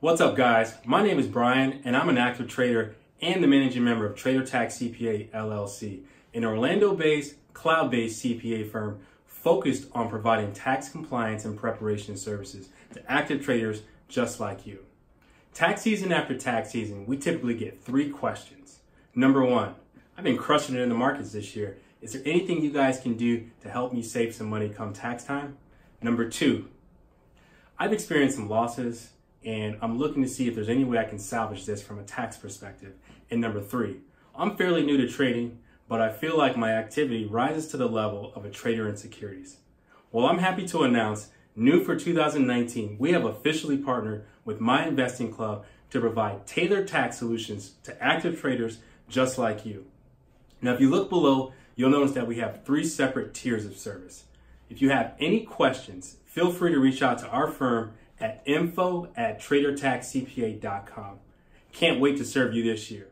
What's up guys? My name is Brian and I'm an active trader and the managing member of Trader Tax CPA LLC, an Orlando-based, cloud-based CPA firm focused on providing tax compliance and preparation services to active traders just like you. Tax season after tax season, we typically get three questions. Number one, I've been crushing it in the markets this year. Is there anything you guys can do to help me save some money come tax time? Number two, I've experienced some losses and I'm looking to see if there's any way I can salvage this from a tax perspective. And number three, I'm fairly new to trading, but I feel like my activity rises to the level of a trader in securities. Well, I'm happy to announce, new for 2019, we have officially partnered with My Investing Club to provide tailored tax solutions to active traders just like you. Now, if you look below, you'll notice that we have three separate tiers of service. If you have any questions, feel free to reach out to our firm at info at tradertaxcpa.com. Can't wait to serve you this year.